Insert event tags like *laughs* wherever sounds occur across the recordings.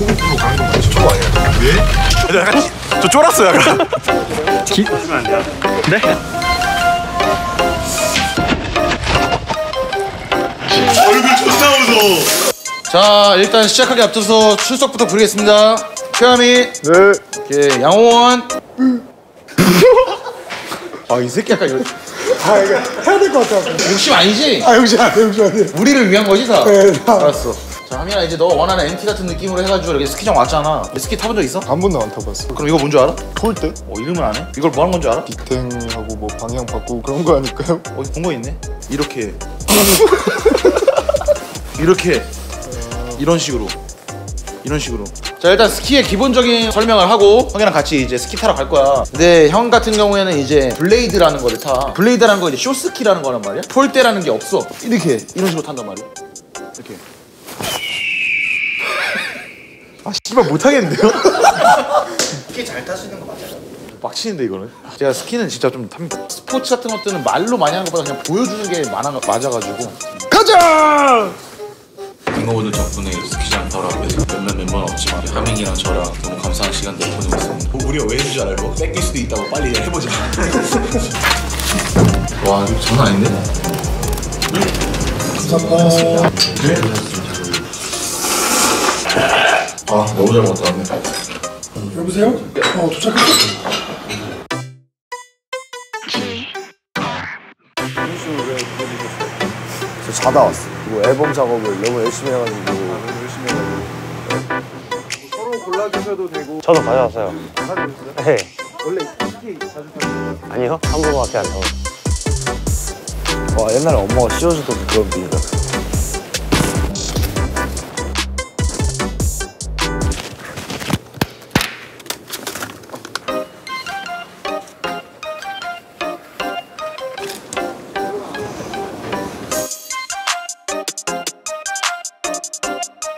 초급으로 가는 건 맞죠? 초급 아니야? 왜? 약간 찌- 저 쫄았어요 약간 네? 얼굴 존나 무서워. 자 일단 시작하기 앞서서 출석부터 부르겠습니다 최하미 네. 오케이 양호원 *laughs* 아이 새끼 약간 이거 아 이거 해야 될 것 같아. 욕심 아니지? 아 용시 안 돼, 용시 안 돼. 우리를 위한 거지 다? 네, 다. 알았어 자 하민아 이제 너 원하는 MT 같은 느낌으로 해가지고 이렇게 스키장 왔잖아 스키 타본 적 있어? 한 번도 안 타봤어. 그럼 이거 뭔 줄 알아? 폴대? 어 이름을 안 해? 이걸 뭐 하는 건 줄 알아? 지탱하고 뭐 방향 바꾸고 그런 거 아닐까요? 어디 본 거 있네? 이렇게 *laughs* 이렇게 이런 식으로 이런 식으로 자 일단 스키의 기본적인 설명을 하고 형이랑 같이 이제 스키 타러 갈 거야 근데 형 같은 경우에는 이제 blade라는 거를 타 blade라는 거 이제 쇼스키라는 거란 말이야 폴대라는 게 없어 이렇게 이런 식으로 탄단 말이야 이렇게 아 씨발 못하겠는데요? *laughs* 스키 잘 타시는 거 맞아요? 빡치는데 이거는 제가 스키는 진짜 좀 탑니다 스포츠 같은 것들은 말로 많이 하는 것보다 그냥 보여주는 게 많아, 맞아가지고 가자! 딩거분들 덕분에 스키장 앞에서 몇몇 멤버는 없지만 하민이랑 저랑 너무 감사한 시간들을 보내고 있습니다 뭐 우리가 왜 해줄 줄? 뭐 뺏길 수도 있다고 빨리 해보자 와 이거 장난 아닌데? 아 너무 잘 먹었다 여보세요? 어 도착했어? 저 자다 왔어. 그리고 앨범 작업을 너무 열심히 해가지고. 열심히 해가지고. 서로 골라주셔도 되고. 저도 가져왔어요. 가져오셨어요? 네. 원래 스키 자주 타세요? 아니요. 한 번밖에 안 타고. 와 옛날에 엄마가 씌워주던 그런 비다.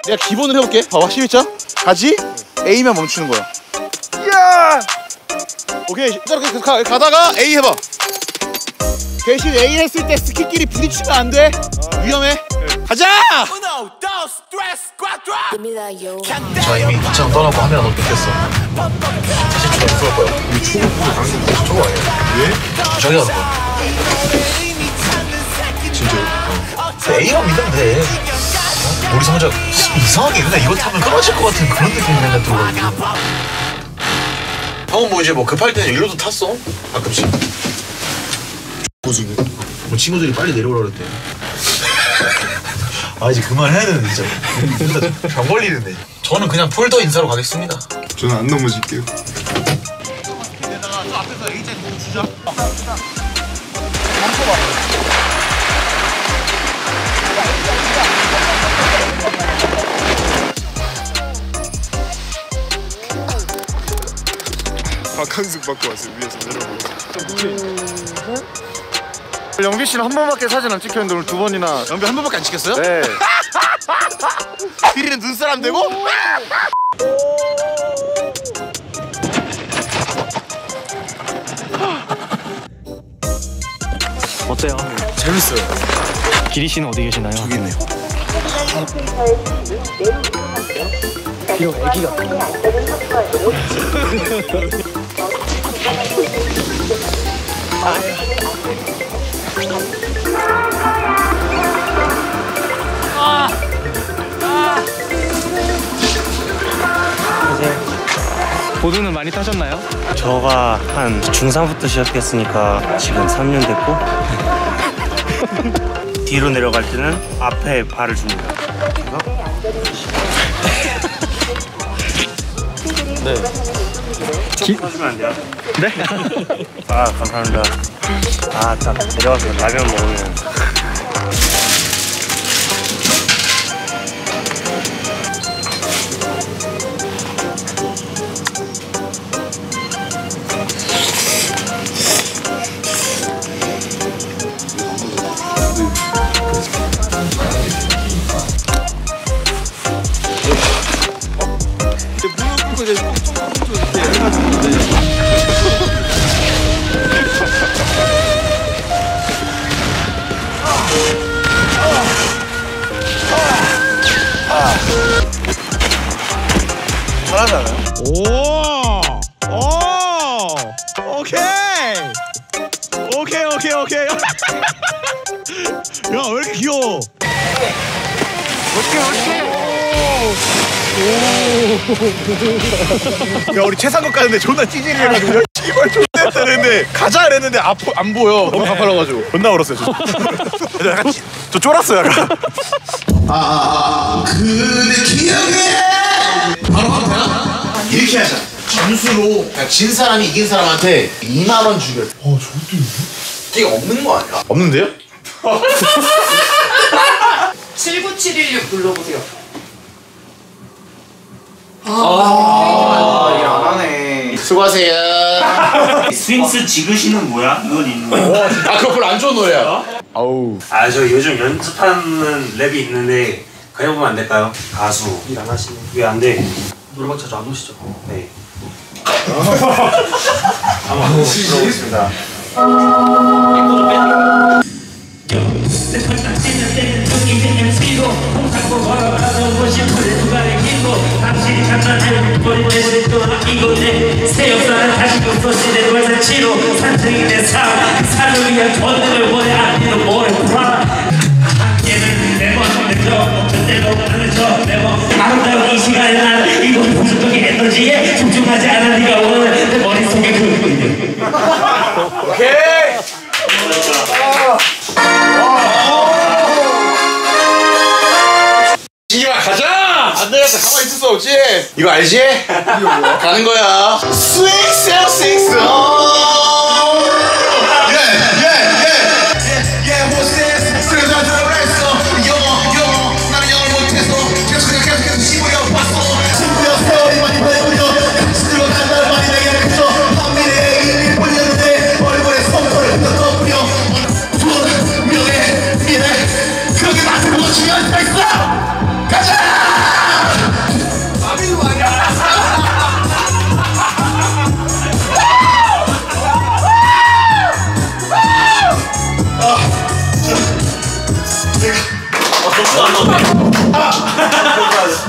내가 기본을 해볼게. 봐봐 12자 가지 A면 멈추는 거야. 이야! 오케이 이렇게 계속 가, 가다가 A 해봐. 대신 A 했을 때 스키끼리 부딪히면 안돼. 위험해. 가자! 저 이미 이창 떠나고 하민아 너 느꼈어? 사실 좀 무서울 거야. 우리 초급으로 가는 건 맞죠? 초급 아니야? 왜? 저기 가는 거야. 진짜요? 그 A만 믿으면 돼. 어? 우리 성적 이상하게 근데 이거 타면 떨어질 것 같은 그런 느낌이 맨날 들어가지고. 형은 뭐 이제 뭐 급할 때는 일로도 탔어? 가끔씩. 고수네. 뭐 친구들이 빨리 내려오라 그랬대. *laughs* 아 이제 그만해야 되는데 진짜. 병 걸리는데. 저는 그냥 폴더 인사로 가겠습니다. 저는 안 넘어질게요. 앞에서 A자 주자 박 항승 받고 왔어요 위에서 내려보고. 영기 씨는 한 번밖에 사진 안 찍혔는데 오늘 두 번이나. 연비 한 번밖에 안 찍혔어요? 네. *laughs* 피리는 눈사람 되고? 어때요? 재밌어요 기리 씨는 어디 계시나요? 여기 있네요 비록 애기 같은 보드는 많이 타셨나요? 저가 한 중3부터 시작했으니까 지금 3년 됐고 *laughs* 뒤로 내려갈 때는 앞에 발을 줍니다. 네. 기- 주면 안 돼요? 네? 아 감사합니다. 아딱 내려가서 라면 먹으면 오! 오! 오케이! 오케이, 오케이, 오케이. *laughs* 야, 왜 이렇게 귀여워? 야 우리 최상급 가는데 존나 찌질이 해가지고 야, 씨발 존나 했는데 가자 이랬는데 앞, 안 보여 너무 가팔라가지고 존나 울었어요 저, 저 약간 찌- 저 쫄았어요 약간 그대 기억에 바로 하면 되나? 이렇게 하자 점수로 그냥 진 사람이 이긴 사람한테 2만 원 주려 어 저것도 있네? 이게 없는 거 아니야? 없는데요? *laughs* 79716 눌러보세요. 수고하세요 *laughs* 스윙스 지그시는 뭐야? 이건 있는 거야? 아 그거 별로 안 좋은 노래야 아우 아 저 요즘 연습하는 랩이 있는데 그냥 보면 안 될까요? 가수 일안 하시네 왜안 돼? 노래방 자주 안 오시죠? 네 한번 들어보겠습니다 에너지에 집중하지 않아 네가 원하는 내 머릿속에 그 오케이. 이마 가자! 안 되겠다 가만히 있을 수 없지? 이거 알지? 가는 거야. 스윙 셀스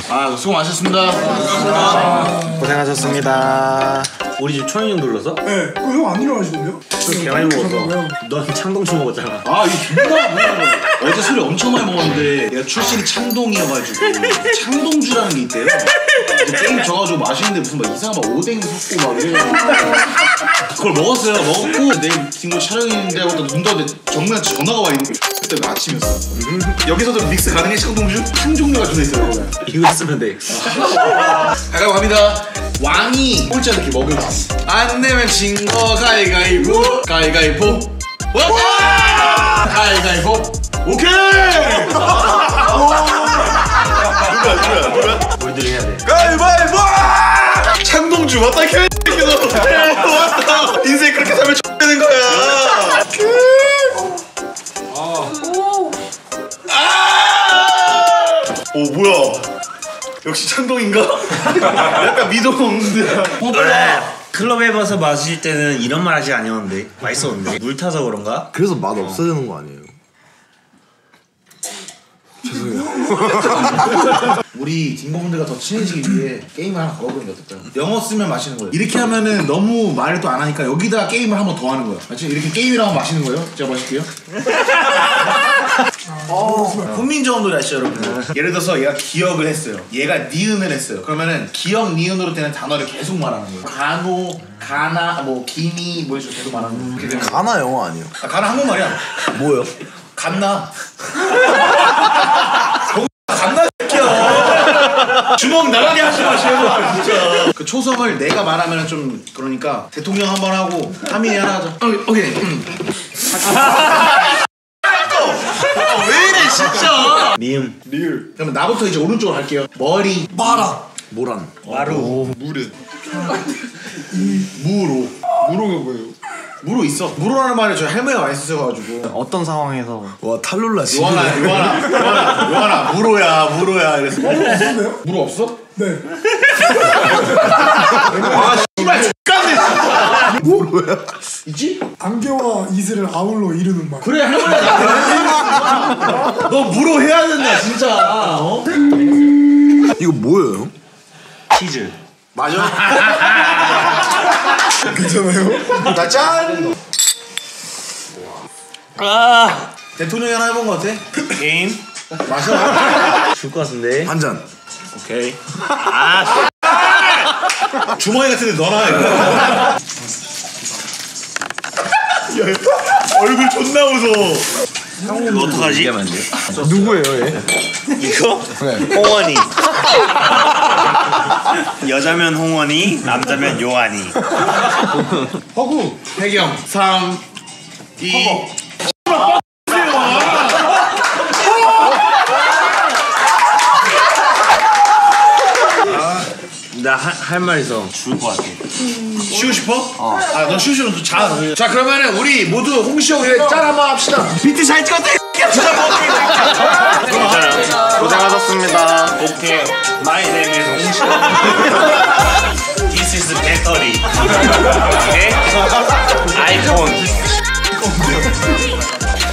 아 수고 많으셨습니다. 고생하셨습니다 우리 집 초인형 눌러서? 네, 그거 형안 일어나시던데요? 개많이 먹었어 넌 창동초 먹었잖아. 아 이거 존나 어제 술을 엄청 많이 먹었는데 내가 출신이 창동이어가지고 창동주라는 게 있대요. 그래서 게임 져가지고 마시는데 무슨 막 이상한 막 오뎅 섞고 막 이래 그걸 먹었어요. 먹었고 내일 친구 촬영인데 하고 눈 떠는데 정면한테 전화가 와 있는 거야 그때 아침이었어. 여기서도 믹스 가능해? 창동주? 한 종류가 들어있어요. 거기. 이거 쓰면 돼. 가위바위보 합니다 왕이 꼴찌 이렇게 먹을 안 내면 진 거 가위가위보 가위가위보. 와! 가위가위보. 오케이! 누가 누가 누가 뭘들 해야 돼 가위바위보 창동주 왔다 개새끼도 왔다 인생 그렇게 살면 X 되는 거야. 아! 오 뭐야 역시 창동인가? *laughs* 약간 미동 없는데 클럽에 가서 마실 때는 이런 말 하지 아니었는데 맛있었는데 물 타서 그런가? 그래서 맛 없어지는 거 아니에요? 우리 딩고분들과 더 친해지기 위해 게임을 하나 걸어보는 게 어떨까요? 영어 쓰면 마시는 거예요 이렇게 하면은 너무 말을 또 안 하니까 여기다가 게임을 한번 더 하는 거예요 맞지? 이렇게 게임이랑 하면 마시는 거예요 제가 마실게요 훈민정음 노래 아시죠 여러분? 예를 들어서 얘가 기억을 했어요 얘가 니은을 했어요 그러면은 기억 니은으로 되는 단어를 계속 말하는 거예요 간호, 가나, 뭐 기니 뭐 식으로 계속 말하는 거예요 그렇게 되면 가나 영어 아니에요? 아, 가나 한국말이야 뭐요? 갔나? 갔나 *laughs* 새끼야 주먹 나가게 하지 마 제발 진짜 그 초성을 내가 말하면 좀 그러니까 대통령 한 번 하고 하민이 하나 하자 어, 오케이 음. 진짜. 미음 리을 그러면 나부터 이제 오른쪽으로 할게요. 머리. 마라. 모란 마루. 무르 무로. 무로가 뭐예요? 무로 있어. 무로라는 말을 저희 할머니가 많이 쓰셔가지고. 어떤 상황에서? 와 탈룰라 지금 요하나 요하나 요하나 요하나 무로야 무로야. 이랬어. 없는데요? 무로 없어? 네. *laughs* 아 씨발 X같네 무로야 *laughs* 있지? 안개와 이슬을 아울러 이루는 말. 그래 나한테 *laughs* 너 무로 해야 된다 진짜 어? 이거 뭐예요? 치즈 맞아. *laughs* 괜찮아요? 나 짠. 아 대통령이 하나 해본 거 어때? 게임 마셔. 줄 것 같은데 한 잔. 오케이 아 주머니 같은데 넣어놔 이거. *laughs* 얼굴 존나 무서워. 이거 어떡하지? 누구예요 얘? 이거? 네. 홍원이 *laughs* 여자면 홍원이 남자면 요한이 허구. 해경. 3 2 나 할 말 있어. 죽을 것 같아. 쉬고 싶어? 어. 아, 너 쉬고 싶으면 또 자. 자, 그러면은 우리 모두 홍시 형 위해 짠 한번 합시다. 비트 잘 찍었다 *laughs* 고생하셨습니다. 오케이. My name is 홍시 This is battery. *laughs* 오케이? 아이폰 *laughs*